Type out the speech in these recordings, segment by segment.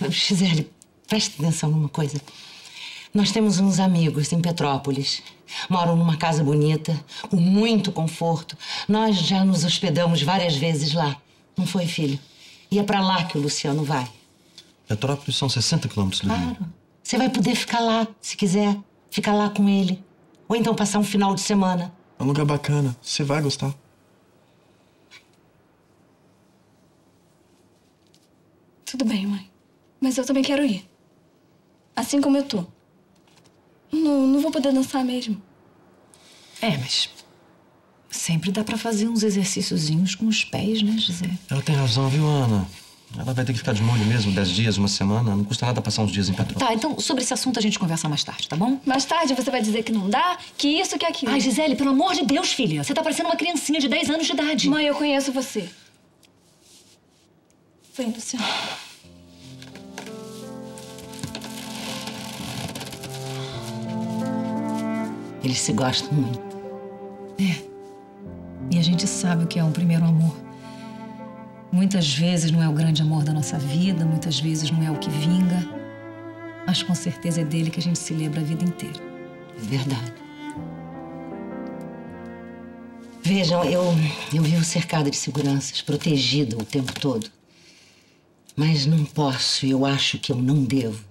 Gisele, preste atenção numa coisa. Nós temos uns amigos em Petrópolis. Moram numa casa bonita, com muito conforto. Nós já nos hospedamos várias vezes lá. Não foi, filho? E é pra lá que o Luciano vai. Petrópolis são 60 quilômetros do Rio. Claro. Você vai poder ficar lá, se quiser. Ficar lá com ele. Ou então passar um final de semana. É um lugar bacana. Você vai gostar. Tudo bem, mãe. Mas eu também quero ir. Assim como eu tô. Não, não vou poder dançar mesmo. É, mas sempre dá pra fazer uns exercíciozinhos com os pés, né, José? Ela tem razão, viu, Ana? Ela vai ter que ficar de molho mesmo, 10 dias, uma semana. Não custa nada passar uns dias em Petrópolis. Tá, então sobre esse assunto a gente conversa mais tarde, tá bom? Mais tarde você vai dizer que não dá, que isso, que aquilo. Ai, Gisele, pelo amor de Deus, filha. Você tá parecendo uma criancinha de 10 anos de idade. Mãe, eu conheço você. Vem, Luciano. Eles se gostam muito. E a gente sabe o que é um primeiro amor. Muitas vezes não é o grande amor da nossa vida, muitas vezes não é o que vinga. Mas com certeza é dele que a gente se lembra a vida inteira. É verdade. Vejam, eu, eu vivo cercada de seguranças, protegida o tempo todo. Mas não posso, eu acho que eu não devo,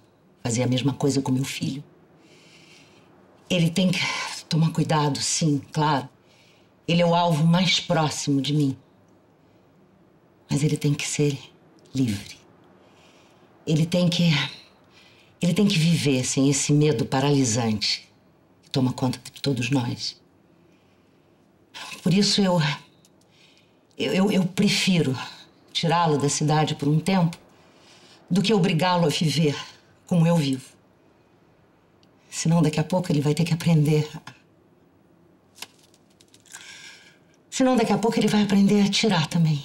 fazer a mesma coisa com meu filho. Ele tem que tomar cuidado, sim, claro. Ele é o alvo mais próximo de mim. Mas ele tem que ser livre. Ele tem que. Ele tem que viver sem esse medo paralisante que toma conta de todos nós. Por isso eu. Eu, eu, eu prefiro tirá-lo da cidade por um tempo do que obrigá-lo a viver como eu vivo. Senão, daqui a pouco ele vai ter que aprender. Senão, daqui a pouco ele vai aprender a tirar também.